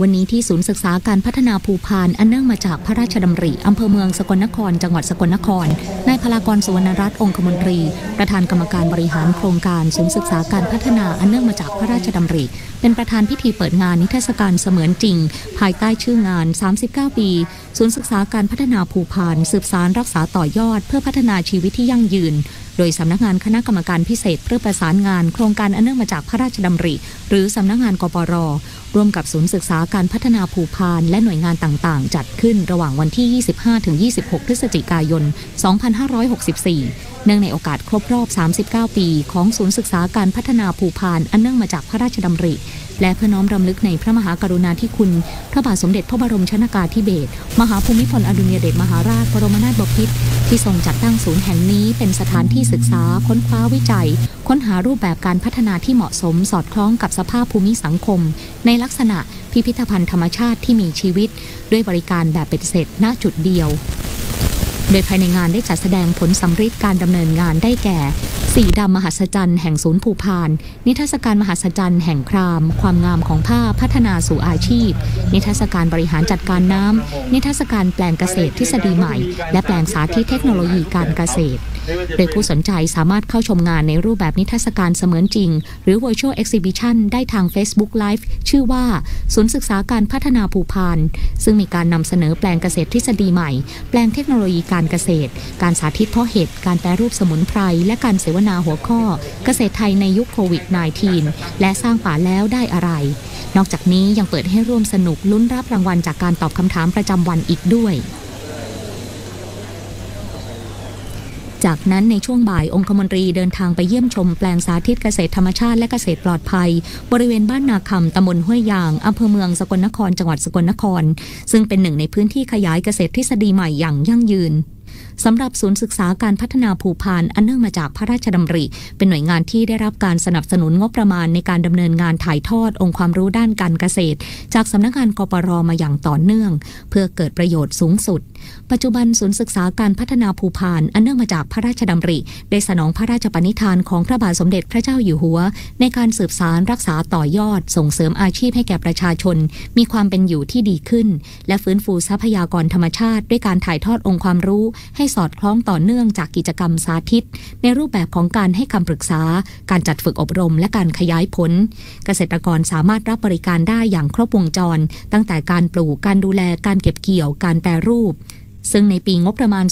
วันนี้ที่ศูนย์ศึกษาการพัฒนาภูพานอันเนื่องมาจากพระราชดำริอำเภอเมืองสกลนคร จังหวัดสกลนครนายพลากรสุวรรณรัตน์องคมนตรี ประธานกรรมการบริหารโครงการศูนย์ศึกษาการพัฒนาอันเนื่องมาจากพระราชดำริ เป็นประธานพิธีเปิดงานนิทรรศการเสมือนจริง ภายใต้ชื่องาน 39 ปี ศูนย์ศึกษาการพัฒนาภูพานสืบสารรักษาต่อยอด เพื่อพัฒนาชีวิตที่ยั่งยืนโดยสำนักงานคณะกรรมการพิเศษเพื่อประสานงานโครงการอันเนื่องมาจากพระราชดำริ หรือสำนักงานกปร ร่วมกับศูนย์ศึกษาการพัฒนาภูพานและหน่วยงานต่างๆ จัดขึ้นระหว่างวันที่ 25-26 พฤศจิกายน 2564 เนื่องในโอกาสครบรอบ 39 ปี ของศูนย์ศึกษาการพัฒนาภูพาน อันเนื่องมาจากพระราชดำริ และเพื่อน้อมรำลึกในพระมหากรุณาธิคุณ พระบาทสมเด็จพระบรมชนากาธิเบศร มหาภูมิพลอดุลยเดชมหาราช บรมนาถบพิตร ที่ทรงจัดตั้งศูนย์แห่งนี้เป็นสถานที่ศึกษา ค้นคว้าวิจัย ค้นหารูปแบบการพัฒนาที่เหมาะสม สอดคล้องกับสภาพภูมิสังคม ในลักษณะพิพิธภัณฑ์ธรรมชาติที่มีชีวิต ด้วยบริการแบบเป็นเสร็จณจุดเดียว โดยภายในงานได้จัดแสดงผลสำฤทธิ์การดำเนินงานได้แก่ สีดำมหัศจรรย์แห่งศูนย์ภูพาน นิทรรศการมหัศจรรย์แห่งคราม ความงามของผ้าพัฒนาสู่อาชีพ นิทรรศการบริหารจัดการน้ำนิทรรศการแปลงเกษตรทฤษฎีใหม่ และแปลงสาธิตเทคโนโลยีการเกษตร โดยผู้สนใจสามารถเข้าชมงานในรูปแบบนิทรรศการเสมือนจริง หรือ Virtual Exhibition ได้ทาง Facebook Live ชื่อว่าศูนย์ศึกษาการพัฒนาภูพาน ซึ่งมีการนำเสนอแปลงเกษตรทฤษฎีใหม่ แปลงเทคโนโลยีการเกษตร การสาธิตเพาะเห็ดการแปรรูปสมุนไพรและการเสวนาหัวข้อ เกษตรไทยในยุคโควิด -19 และสร้างป่าแล้วได้อะไร นอกจากนี้ยังเปิดให้ร่วมสนุกลุ้นรับรางวัลจากการตอบคำถามประจำวันอีกด้วย จากนั้นในช่วงบ่ายองคมนตรีเดินทางไปเยี่ยมชมแปลงสาธิตเกษตรธรรมชาติและเกษตรปลอดภัย บริเวณบ้านนาคำตำบลห้วยยางอำเภอเมืองสกลนครจังหวัดสกลนคร ซึ่งเป็นหนึ่งในพื้นที่ขยายเกษตรทฤษฎีใหม่อย่างยั่งยืนสำหรับศูนย์ศึกษาการพัฒนาภูพานอันเนื่องมาจากพระราชดำริ เป็นหน่วยงานที่ได้รับการสนับสนุนงบประมาณในการดำเนินงานถ่ายทอดองค์ความรู้ด้านการเกษตร จากสำนักงานกปรมาอย่างต่อเนื่อง เพื่อเกิดประโยชน์สูงสุด ปัจจุบันศูนย์ศึกษาการพัฒนาภูพานอันเนื่องมาจากพระราชดำริ ได้สนองพระราชปณิธานของพระบาทสมเด็จพระเจ้าอยู่หัว ในการสืบสารรักษาต่อยอด ส่งเสริมอาชีพให้แก่ประชาชน มีความเป็นอยู่ที่ดีขึ้น และฟื้นฟูทรัพยากรธรรมชาติ ด้วยการถ่ายทอดองค์ความรู้ใให้สอดคล้องต่อเนื่องจากกิจกรรมสาธิต ในรูปแบบของการให้คำปรึกษา การจัดฝึกอบรม และการขยายผล เกษตรกรสามารถรับบริการได้อย่างครบวงจร ตั้งแต่การปลูกการดูแลการเก็บเกี่ยวการแปรรูปซึ่งในปีงบประมาณ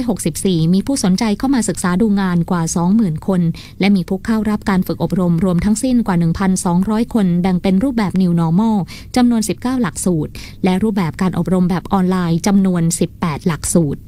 2564 มีผู้สนใจเข้ามาศึกษาดูงานกว่า 20,000 คน และมีผู้เข้ารับการฝึกอบรมรวมทั้งสิ้นกว่า 1,200 คน แบ่งเป็นรูปแบบ New Normal จำนวน 19 หลักสูตร และรูปแบบการอบรมแบบออนไลน์จำนวน 18 หลักสูตร